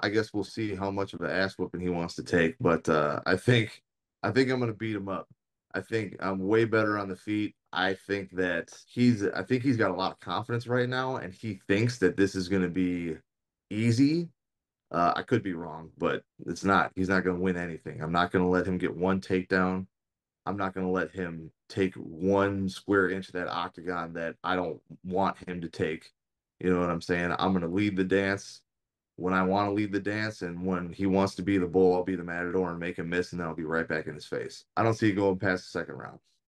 I guess we'll see how much of an ass whooping he wants to take. But uh, I think I think I'm gonna beat him up. I think I'm way better on the feet. I think that he's I think he's got a lot of confidence right now, and he thinks that this is gonna be easy. Uh, I could be wrong, but it's not. He's not gonna win anything. I'm not gonna let him get one takedown. I'm not gonna let him take one square inch of that octagon that I don't want him to take. You know what I'm saying? I'm gonna lead the dance when I want to lead the dance, and when he wants to be the bull, I'll be the matador and make him miss, and then I'll be right back in his face. I don't see it going past the second round.